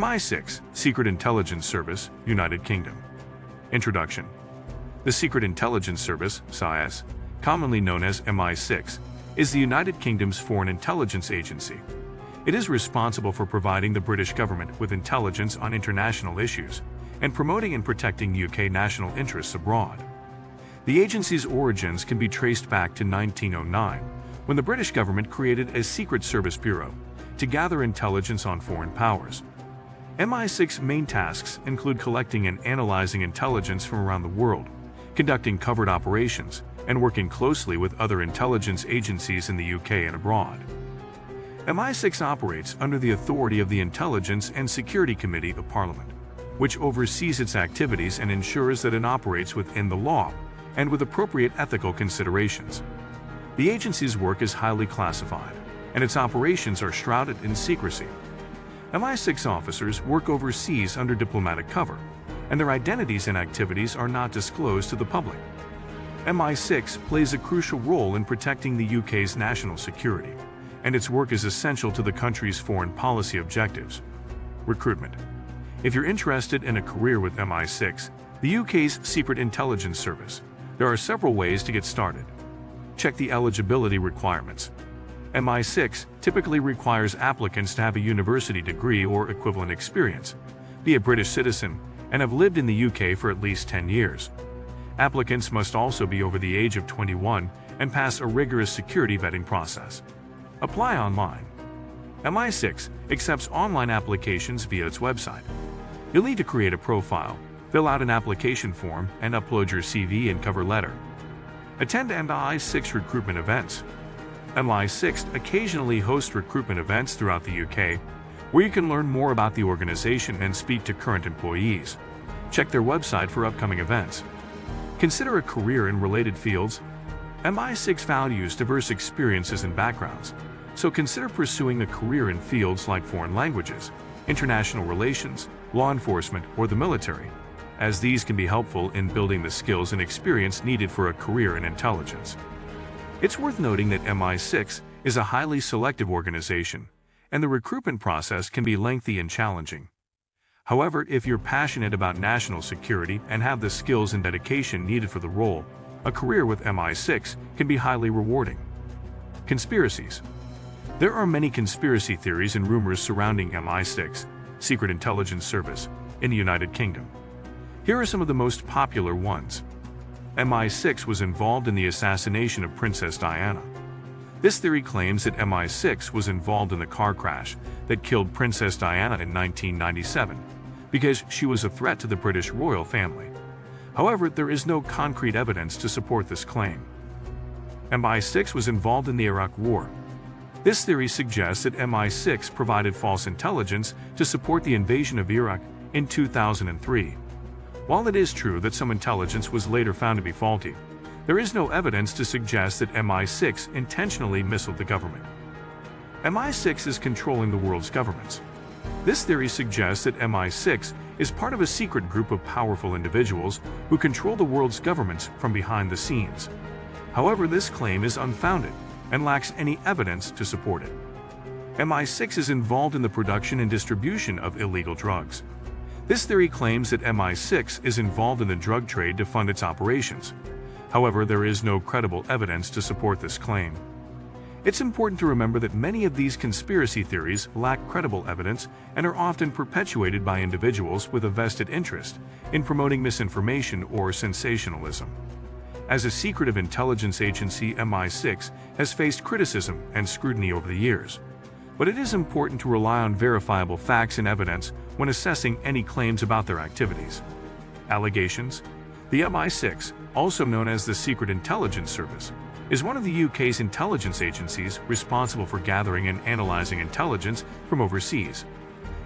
MI6, Secret Intelligence Service, United Kingdom. Introduction The Secret Intelligence Service, SIS, commonly known as MI6, is the United Kingdom's foreign intelligence agency. It is responsible for providing the British government with intelligence on international issues and promoting and protecting UK national interests abroad. The agency's origins can be traced back to 1909, when the British government created a Secret Service Bureau to gather intelligence on foreign powers. MI6 main tasks include collecting and analyzing intelligence from around the world, conducting covert operations, and working closely with other intelligence agencies in the UK and abroad. MI6 operates under the authority of the Intelligence and Security Committee of Parliament, which oversees its activities and ensures that it operates within the law and with appropriate ethical considerations. The agency's work is highly classified, and its operations are shrouded in secrecy. MI6 officers work overseas under diplomatic cover, and their identities and activities are not disclosed to the public. MI6 plays a crucial role in protecting the UK's national security, and its work is essential to the country's foreign policy objectives. Recruitment If you're interested in a career with MI6, the UK's Secret Intelligence Service, there are several ways to get started. Check the eligibility requirements. MI6 typically requires applicants to have a university degree or equivalent experience, be a British citizen, and have lived in the UK for at least 10 years. Applicants must also be over the age of 21 and pass a rigorous security vetting process. Apply online. MI6 accepts online applications via its website. You'll need to create a profile, fill out an application form, and upload your CV and cover letter. Attend MI6 recruitment events. MI6 occasionally hosts recruitment events throughout the UK where you can learn more about the organization and speak to current employees. Check their website for upcoming events. Consider a career in related fields. MI6 values diverse experiences and backgrounds, so consider pursuing a career in fields like foreign languages, international relations, law enforcement, or the military, as these can be helpful in building the skills and experience needed for a career in intelligence. It's worth noting that MI6 is a highly selective organization, and the recruitment process can be lengthy and challenging. However, if you're passionate about national security and have the skills and dedication needed for the role, a career with MI6 can be highly rewarding. Conspiracies There are many conspiracy theories and rumors surrounding MI6, Secret Intelligence Service, in the United Kingdom. Here are some of the most popular ones. MI6 was involved in the assassination of Princess Diana. This theory claims that MI6 was involved in the car crash that killed Princess Diana in 1997 because she was a threat to the British royal family. However, there is no concrete evidence to support this claim. MI6 was involved in the Iraq War. This theory suggests that MI6 provided false intelligence to support the invasion of Iraq in 2003. While it is true that some intelligence was later found to be faulty, there is no evidence to suggest that MI6 intentionally misled the government. MI6 is controlling the world's governments. This theory suggests that MI6 is part of a secret group of powerful individuals who control the world's governments from behind the scenes. However, this claim is unfounded and lacks any evidence to support it. MI6 is involved in the production and distribution of illegal drugs. This theory claims that MI6 is involved in the drug trade to fund its operations. However, there is no credible evidence to support this claim. It's important to remember that many of these conspiracy theories lack credible evidence and are often perpetuated by individuals with a vested interest in promoting misinformation or sensationalism. As a secretive intelligence agency, MI6 has faced criticism and scrutiny over the years but it is important to rely on verifiable facts and evidence when assessing any claims about their activities. Allegations The MI6, also known as the Secret Intelligence Service, is one of the UK's intelligence agencies responsible for gathering and analysing intelligence from overseas.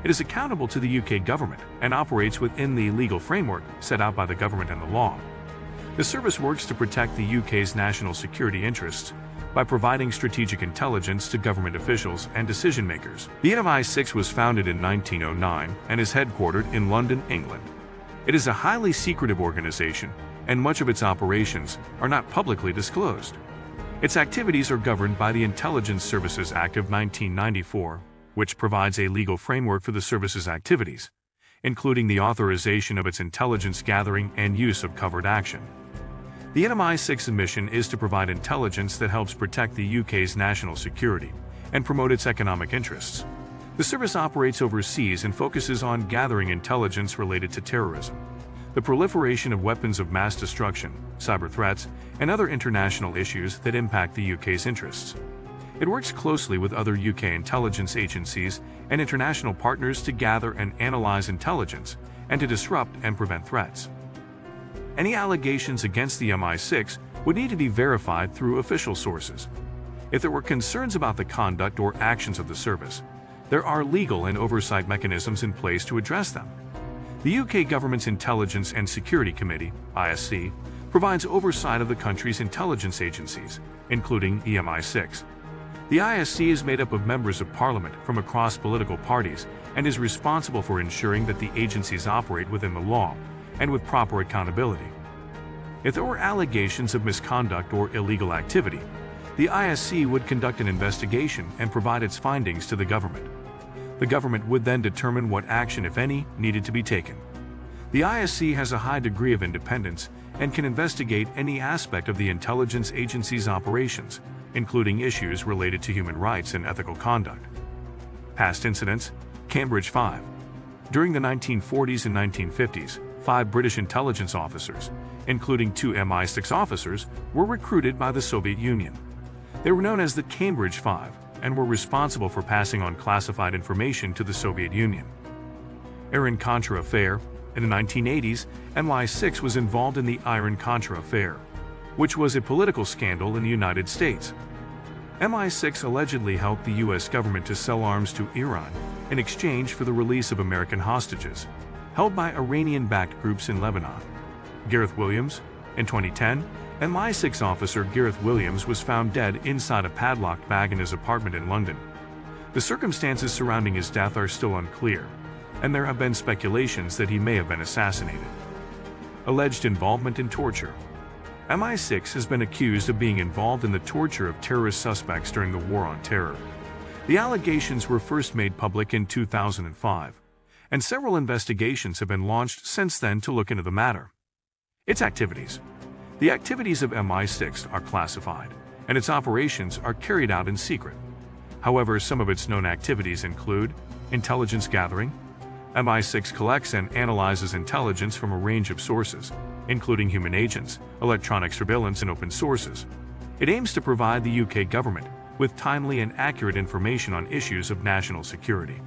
It is accountable to the UK government and operates within the legal framework set out by the government and the law. The service works to protect the UK's national security interests by providing strategic intelligence to government officials and decision makers. The MI6 was founded in 1909 and is headquartered in London, England. It is a highly secretive organization, and much of its operations are not publicly disclosed. Its activities are governed by the Intelligence Services Act of 1994, which provides a legal framework for the service's activities, including the authorization of its intelligence gathering and use of covert action. The MI6 mission is to provide intelligence that helps protect the UK's national security and promote its economic interests. The service operates overseas and focuses on gathering intelligence related to terrorism, the proliferation of weapons of mass destruction, cyber threats, and other international issues that impact the UK's interests. It works closely with other UK intelligence agencies and international partners to gather and analyze intelligence and to disrupt and prevent threats. Any allegations against the MI6 would need to be verified through official sources. If there were concerns about the conduct or actions of the service, there are legal and oversight mechanisms in place to address them. The UK government's Intelligence and Security Committee, ISC, provides oversight of the country's intelligence agencies, including EMI6. The ISC is made up of members of parliament from across political parties and is responsible for ensuring that the agencies operate within the law and with proper accountability. If there were allegations of misconduct or illegal activity, the ISC would conduct an investigation and provide its findings to the government. The government would then determine what action, if any, needed to be taken. The ISC has a high degree of independence and can investigate any aspect of the intelligence agency's operations, including issues related to human rights and ethical conduct. Past incidents Cambridge 5. During the 1940s and 1950s, five British intelligence officers, including two MI6 officers, were recruited by the Soviet Union. They were known as the Cambridge Five and were responsible for passing on classified information to the Soviet Union. Iran-Contra affair In the 1980s, MI6 was involved in the Iran-Contra affair, which was a political scandal in the United States. MI6 allegedly helped the U.S. government to sell arms to Iran in exchange for the release of American hostages, held by Iranian-backed groups in Lebanon. Gareth Williams, in 2010, MI6 officer Gareth Williams was found dead inside a padlocked bag in his apartment in London. The circumstances surrounding his death are still unclear, and there have been speculations that he may have been assassinated. Alleged involvement in torture. MI6 has been accused of being involved in the torture of terrorist suspects during the War on Terror. The allegations were first made public in 2005, and several investigations have been launched since then to look into the matter. Its activities. The activities of MI6 are classified, and its operations are carried out in secret. However, some of its known activities include intelligence gathering. MI6 collects and analyzes intelligence from a range of sources, including human agents, electronic surveillance, and open sources. It aims to provide the UK government with timely and accurate information on issues of national security.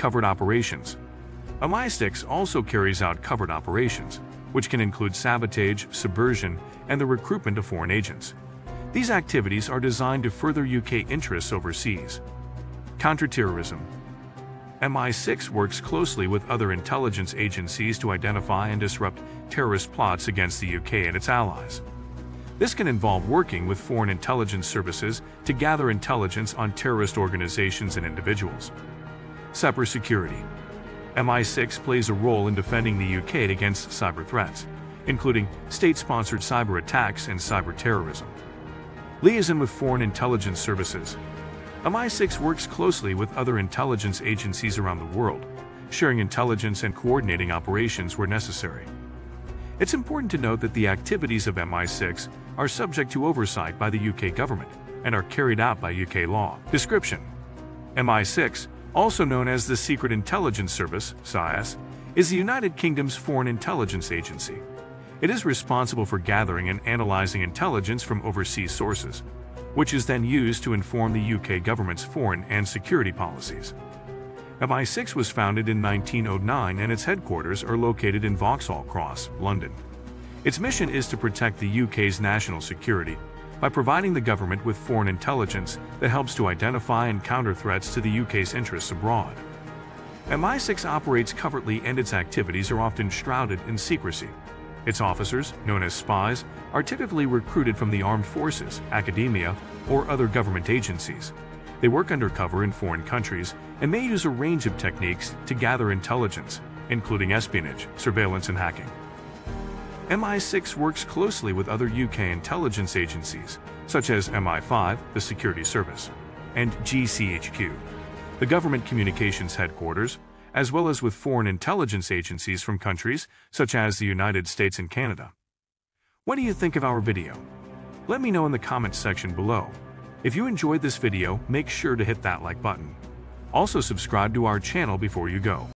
Covert operations. MI6 also carries out covert operations, which can include sabotage, subversion, and the recruitment of foreign agents. These activities are designed to further UK interests overseas. Counterterrorism MI6 works closely with other intelligence agencies to identify and disrupt terrorist plots against the UK and its allies. This can involve working with foreign intelligence services to gather intelligence on terrorist organizations and individuals. Cybersecurity MI6 plays a role in defending the UK against cyber threats, including state-sponsored cyber attacks and cyber terrorism. Liaison with foreign intelligence services. MI6 works closely with other intelligence agencies around the world, sharing intelligence and coordinating operations where necessary. It's important to note that the activities of MI6 are subject to oversight by the UK government and are carried out by UK law. Description MI6 also known as the Secret Intelligence Service (SIS), is the United Kingdom's foreign intelligence agency. It is responsible for gathering and analyzing intelligence from overseas sources, which is then used to inform the UK government's foreign and security policies. MI6 was founded in 1909 and its headquarters are located in Vauxhall Cross, London. Its mission is to protect the UK's national security by providing the government with foreign intelligence that helps to identify and counter threats to the UK's interests abroad. MI6 operates covertly and its activities are often shrouded in secrecy. Its officers, known as spies, are typically recruited from the armed forces, academia, or other government agencies. They work undercover in foreign countries and may use a range of techniques to gather intelligence, including espionage, surveillance, and hacking. MI6 works closely with other UK intelligence agencies, such as MI5, the Security Service, and GCHQ, the government communications headquarters, as well as with foreign intelligence agencies from countries such as the United States and Canada. What do you think of our video? Let me know in the comments section below. If you enjoyed this video, make sure to hit that like button. Also subscribe to our channel before you go.